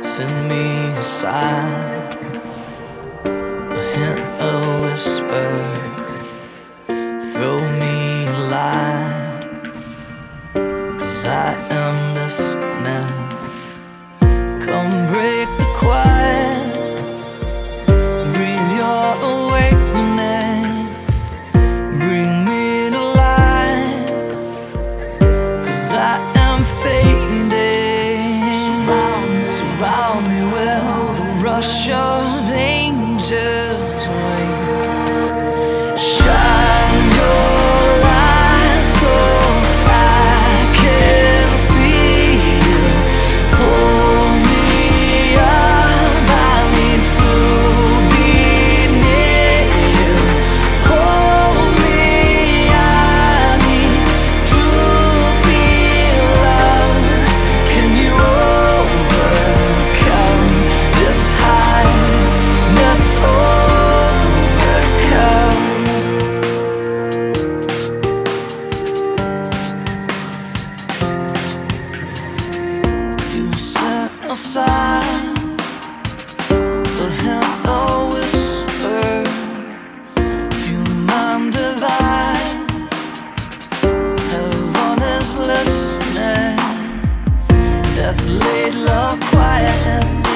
Send me a sign, a hint, a whisper. Yeah.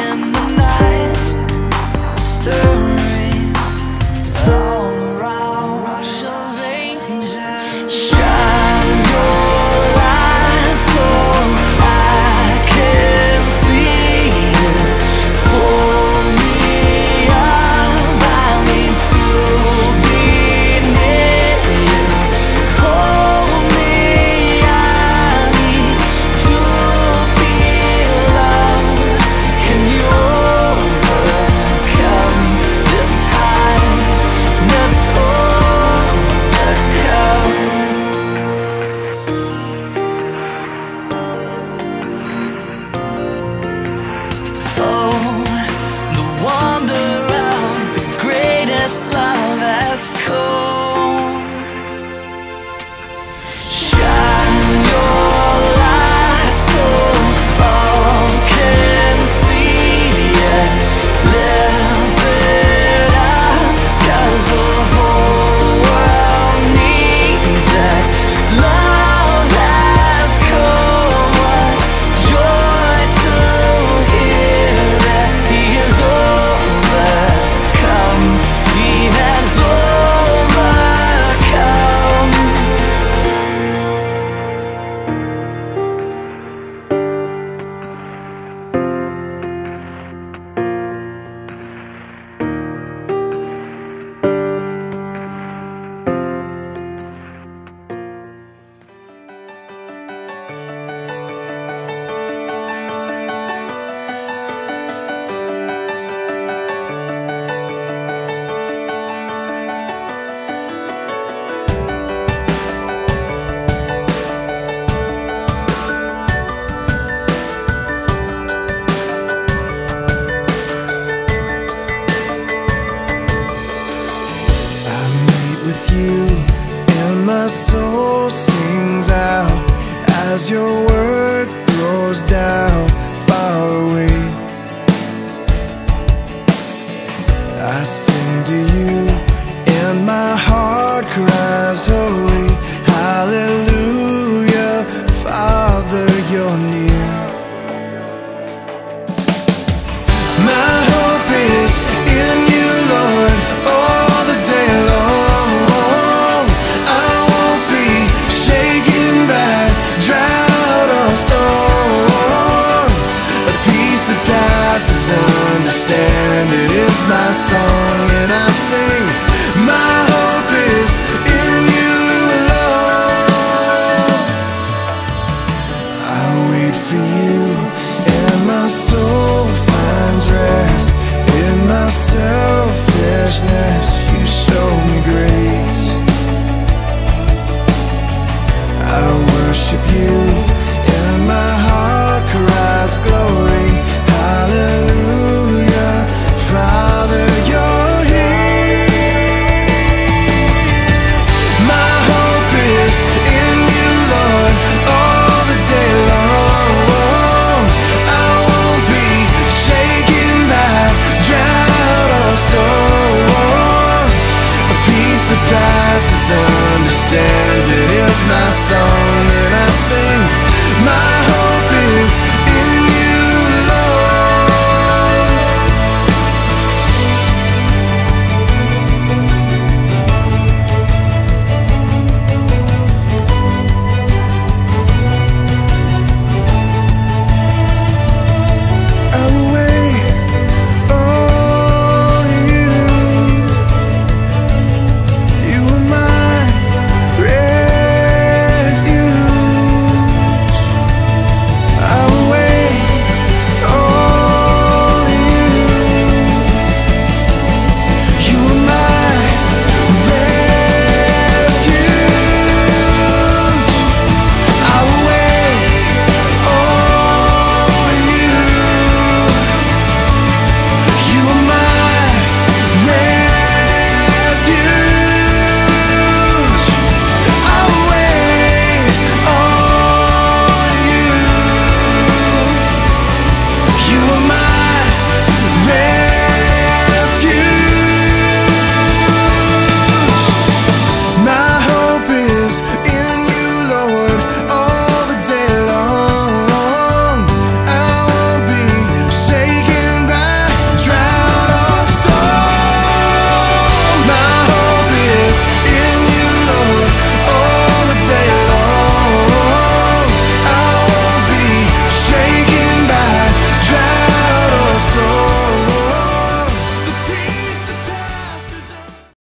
as your word throws down far away I sing to you and my heart cries holy understand it is my song. standing is my song and I sing.